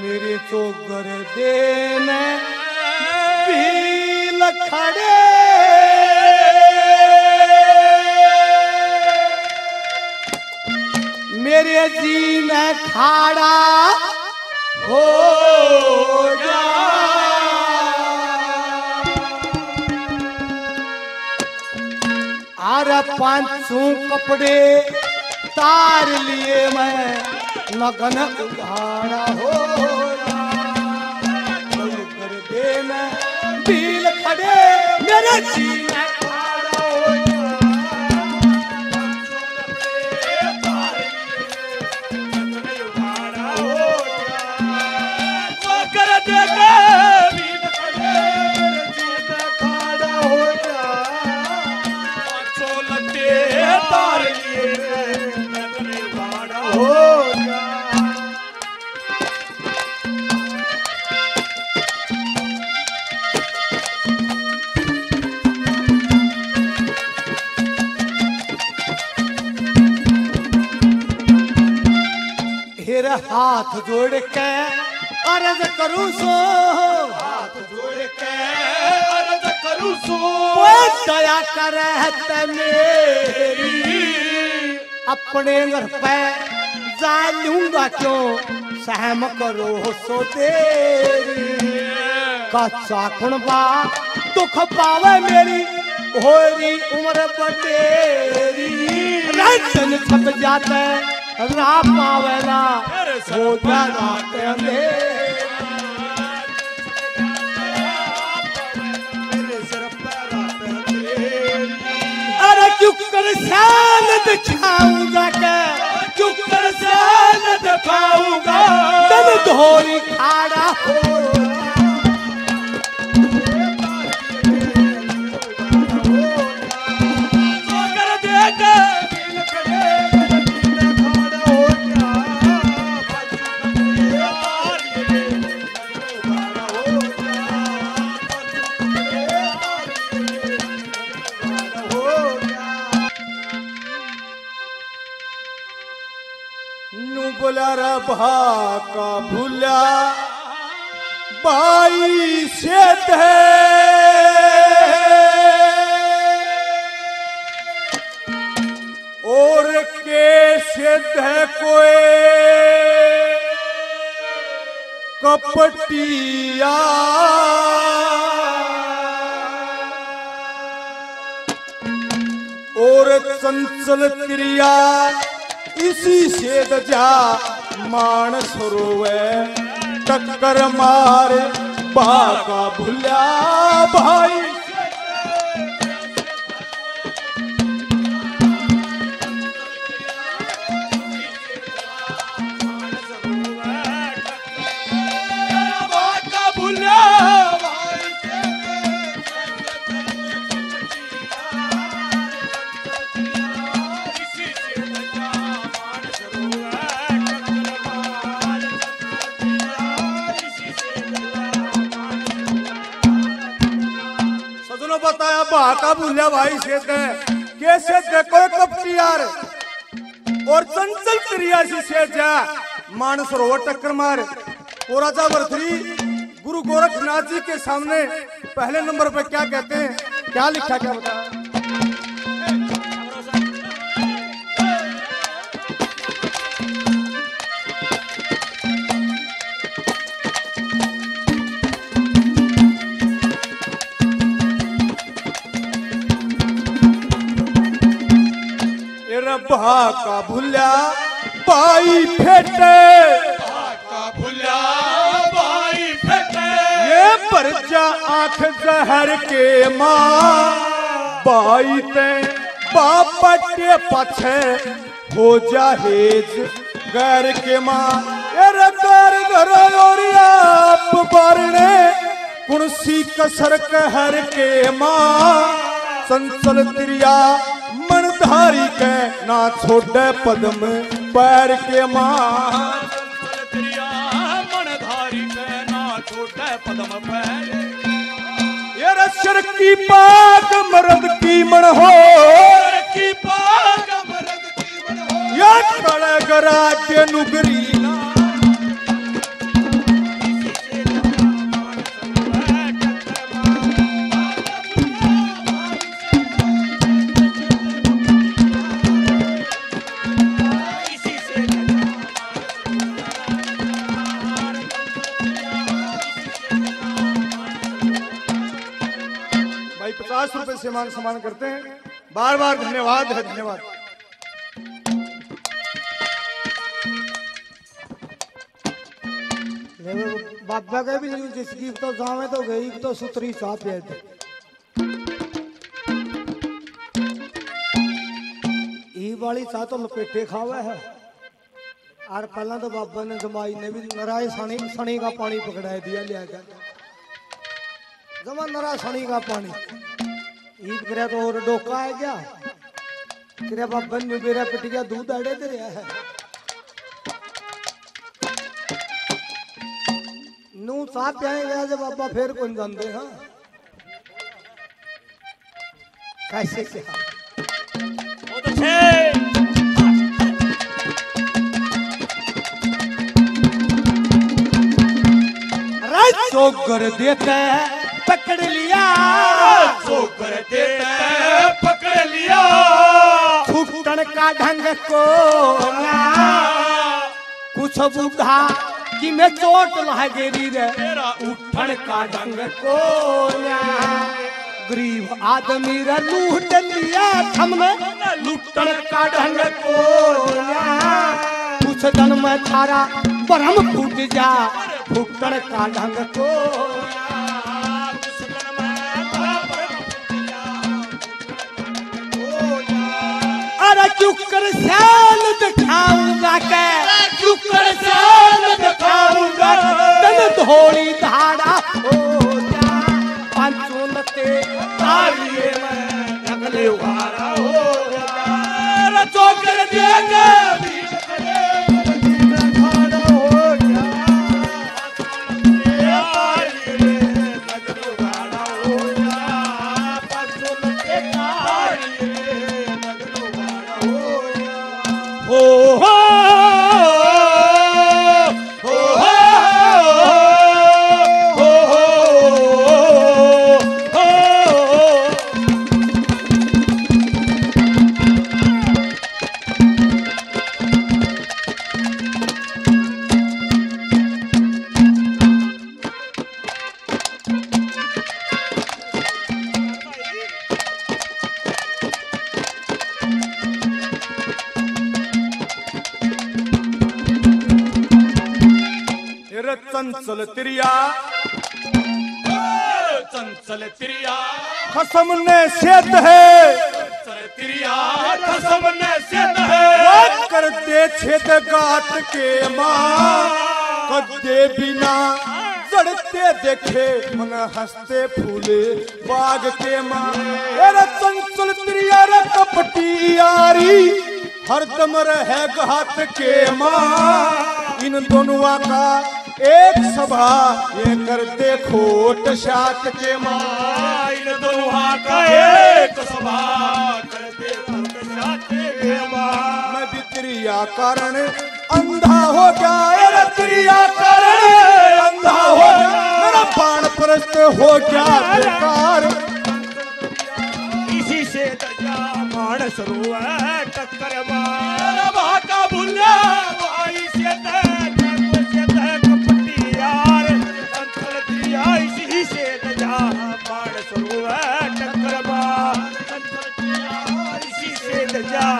मेरे तो लखड़े मेरे जी में खाड़ा हो जा। अरे पाँचों कपड़े तार लिए मैं। लगन उधारा हो कर देना दिल खड़े मेरे खाड़ा हाथ जोड़ के अर्ज़ करूँ सो। हाथ जोड़ के अर्ज़ करूँ सो। दया करे मेरी। अपने घर पे जा लूँगा क्यों? सहम करो सो तेरी। कच्चा कुणबा दुख पावे मेरी। होरी उम्र बटेरी। रंजन छप जाते रा पावेला खाड़ा हो का भूला बाई से और के से कोई कपटिया। और चंचल क्रिया इसी से दजा मान सरोवे टक्कर मार बाका भुला भाई। भूला भाई शेत दे कैसे देखो कपटी यार। और चंचल क्रिया सी से जा मान रोवर टक्कर मार। पोराजा वर्धरी गुरु गोरखनाथ जी के सामने पहले नंबर पे क्या कहते हैं? क्या लिखा क्या बता? ये रब्बा का भूला पाई फेटे। भूला भाई फेंके ये परचा आँख जहर के माँ। बाई ते बापटे पछे हो जाहेज घर के माँ। ये रब्बार घर और आप बारने कुर्सी कसर कहर के माँ। संसल त्रिया मनधारी के ना छोड़े पदम पैर के माँ त्रिया मनधारी के ना छोटे पदम पैर ये रशर की पाक मरद की मन हो। की पाक मरद की मन हो। या खड़े गरा के नुगरी। भाई, पचास रुपए से मान सम्मान करते हैं। बार बार धन्यवाद है, धन्यवाद। बाबा के भी जिसकी तो जावे तो गई तो सुतरी साफ़ है ई वाली सा तो लपेटे खावे है। और पहला तो बाबा ने जमाई ने भी नराय सनी सनी का पानी पकड़ा दिया लिया कर जमा नरा सनी का पानी ईद करे तो और डोका है क्या तेरे बाबा ने मेरा पिटिया दूध अड़े दे रहा है। नू साथ जाएगा जब बाबा फिर कौन जानते हाँ। कैसे क्या अच्छे। चोकर देते पकड़ लिया। देते पकड़ लिया। फुटन का ढंग को कुछ बुढ़ा कि मैं चोट लागेरी रे उठन का ढंग को गरीब आदमी रे लूट लिया। हमने लुटन का ढंग को कुछ दिन में थारा ब्रह्म फूट जा। फुटन का ढंग को चुकर साल दिखाऊँगा के। चुकर साल दिखाऊँगा। तन धोली चंचल त्रिया खसम ने सेत है। चंचल त्रिया ने सिद्ध है। वो कर दे छेद गात के माँ। कदे बिना जड़ते देखे मन हँसते फूले बाग के माँ। चंचल त्रिया रे कपटी यारी हरदम रहे घात के माँ। इन दोनों का एक सभा ये कर खोट शात के माँ इन दोनों का एक सभा करते के माँ मैं भी कारण अंधा हो गया मेरा कारण। अंधा हो मेरा बाण परस्त हो गया बेकार। इसी से दजा मान सरोवर टक्कर मार। भाका भुल्ला भाई से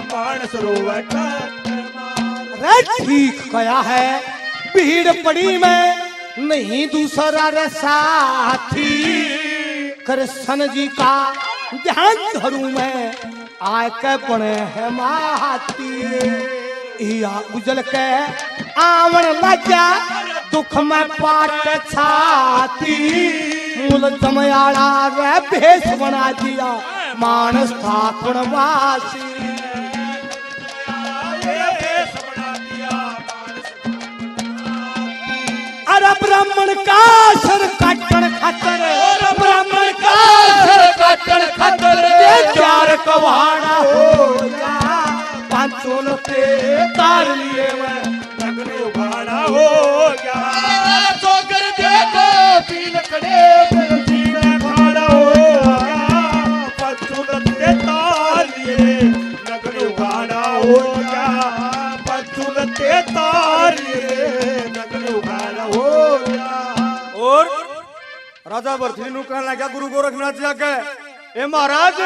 दजा सरोवर ठीक कया है। भीड़ पड़ी में। नहीं दूसरा रे साथी। कृष्ण जी का ध्यान धरू मैं। के बने है माती उजल के आवन लजा दुख में पाट छाती। मूल जमयाड़ा रे भेष बना दिया। मानस ठाकुर वासी। ब्राह्मण का सर काटन खातर। और ब्राह्मण का सर काटन खातर। चार कवाड़ा हो जा पाँचों ते तार लिए बचुलते राजा भरथरी गुरु गोरखनाथ जी आगे ए महाराज,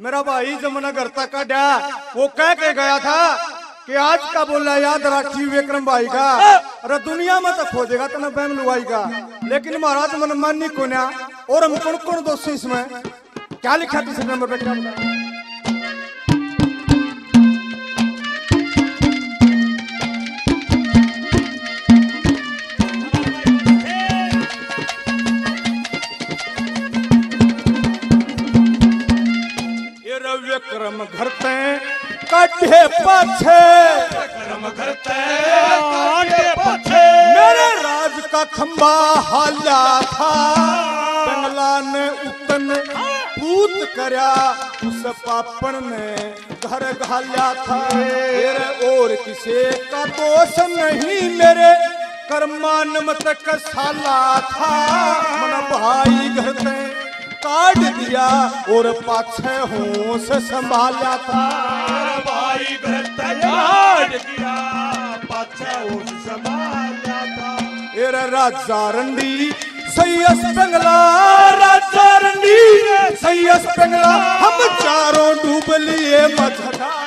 मेरा भाई जमुना घर तक का डा वो कह के गया था कि आज का बोला याद राखी विक्रम भाई का। अरे दुनिया में तो खोजेगा तो बैम लुवाई का। लेकिन महाराज मन मानी को ना और हम कौन कौन दोषी इसमें? क्या लिखा तीसरे नंबर पे? क्या पाछे कर्म करते काटे पछे मेरे राज का खंबा हाल्या था। बंगला ने उतन पूत करया उस पापण ने घर घाल्या था। मेरे और किसे का दोष नहीं मेरे कर्मान मत कसाला था। मन भाई घर ते काट दिया और पाछे होश संभाला था। भाई काट दिया पाछे उस संभाला था। एरा राजा रंडी सैयस बंगला राजा रंडी सैयस बंगला हम चारों डूब लिए मझधार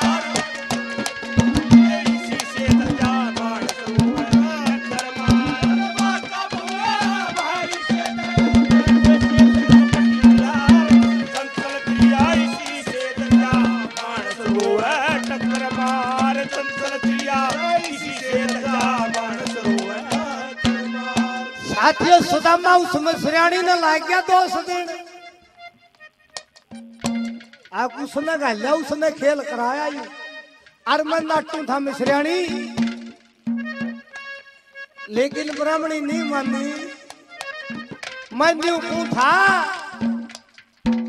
उस मसरियाणी ने ला गया दोष देन आप उसने गलिया उसने खेल कराया ही। और मैं नाटू था मिश्रियाणी लेकिन ब्राह्मणी नहीं मानी। मैं न्यू था?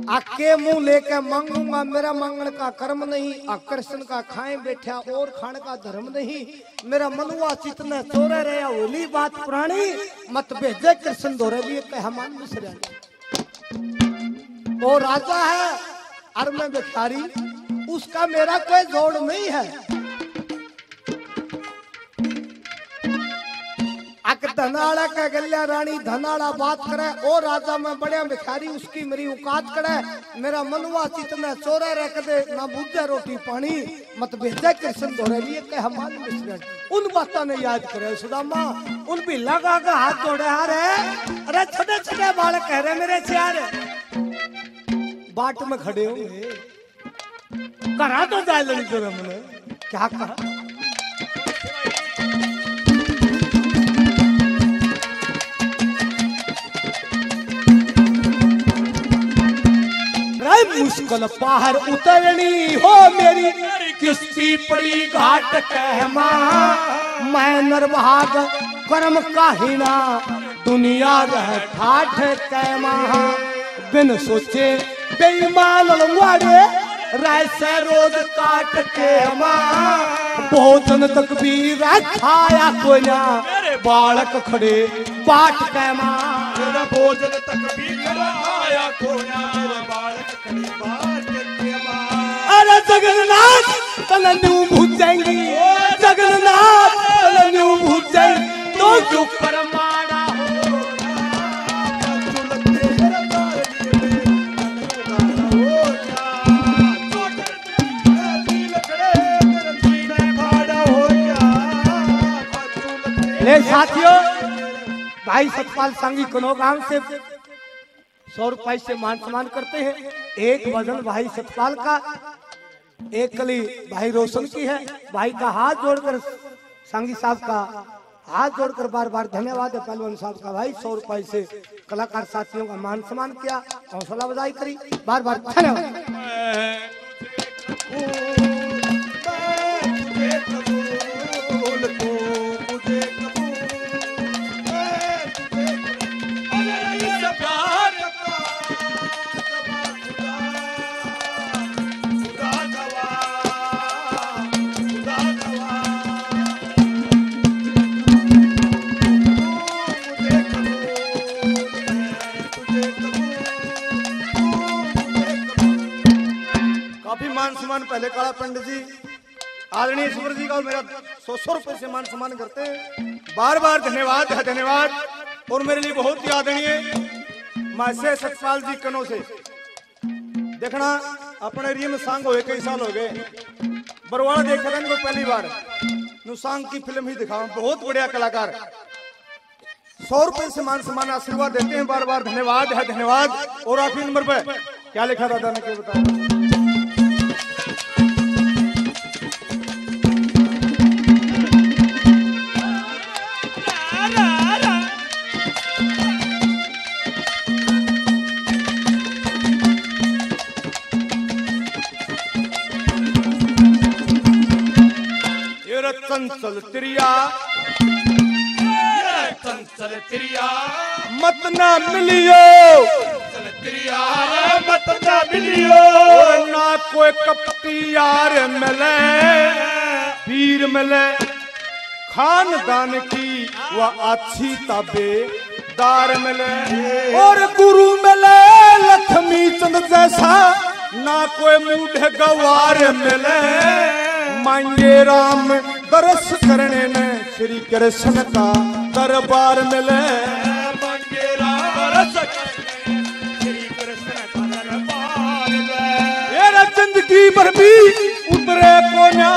आके मुँह लेके मांगूँगा, मेरा मांगण का कर्म नहीं, आकर्षण का खाए बैठा और खान का धर्म नहीं। मेरा मनुआ चितने चोरे रहे, होली बात पुरानी, मत भेजे कृष्ण धोरे भी मेहमान मिश्र वो राजा है और मैं भिखारी, उसका मेरा कोई जोड़ नहीं है। धनाड़ा का गल्या रानी, धनाड़ा बात करे, ओ राजा में बड़े भिखारी, उसकी मेरी औकात करे। मेरा मनवा चितना चोरा रख दे, ना बुझे रोटी पानी, मत भेजे कृष्ण धोरे लिए के हमान मिश्रण उन बातों ने याद करे सुदामा उन भी लगा का हाथ जोड़े, हारे। अरे छोटे छोटे बालक कह रहे मेरे चार बाट में खड़े होंगे। करा तो जाए लड़ी जो हमने क्या कहा मुश्किल पहाड़ उतरनी। हो मेरी किस्ती पड़ी घाट कहमा मैं। नरभाग कर्म काहिना दुनिया रह ठाठ कैमा बिन सोचे बेईमान लंगवाड़े राय से रोज काट के माँ। भोजन तक भी खाया कोई ना। बालक खड़े बाट के माँ। मेरा भोजन तक भी कराया खोया अरे जगन्नाथ तलन्यू भूत जाएँगी जगन्नाथ तलन्यू भूत जाएँगी तो जो साथियों, भाई सतपाल संगी कनो गाँव से सौ रुपए से मान सम्मान करते हैं। एक वज़न भाई सतपाल का, एक कली भाई रोशन की है। भाई का हाथ जोड़कर संगी साहब का हाथ जोड़कर बार बार धन्यवाद है। पहलवान साहब का भाई सौ रुपए से कलाकार साथियों का मान सम्मान किया, हौसला बधाई करी। बार बार धन्यवाद। आदरणीय ईश्वर जी का मेरा सौ सौ रुपए से मान सम्मान करते हैं। बार बार धन्यवाद है धन्यवाद। और मेरे लिए बहुत ही आदरणीय मासे सतपाल जी कनो से। देखना, अपने एरिया में सांग हुए कई साल हो गए। बरवाड़ा देखा था इनको पहली बार। नु सांग की फ़िल्म ही दिखाऊँ, बहुत बढ़िया कलाकार। सौ रुपए से मान सम्मान आशीर्वाद देते हैं, बार बार धन्यवाद है धन्यवाद। और आखिरी नंबर पे, क्या लिखा दादा ने, क्या बताया? रतन त्रिया। चंचल त्रिया। मत ना मिलियो। त्रिया। मत ना मिलियो। ना कोई कपटी यार मिले पीर मिले। खानदान की वह अच्छी तबे दार मिले। और गुरु मिले लक्ष्मी चंद जैसा ना कोई मूढ़ गवार मिले। मांगे राम दरस करने ने श्री कृष्ण का दरबार मिले। मेरा ज़िंदगी पर भी उतरे को ना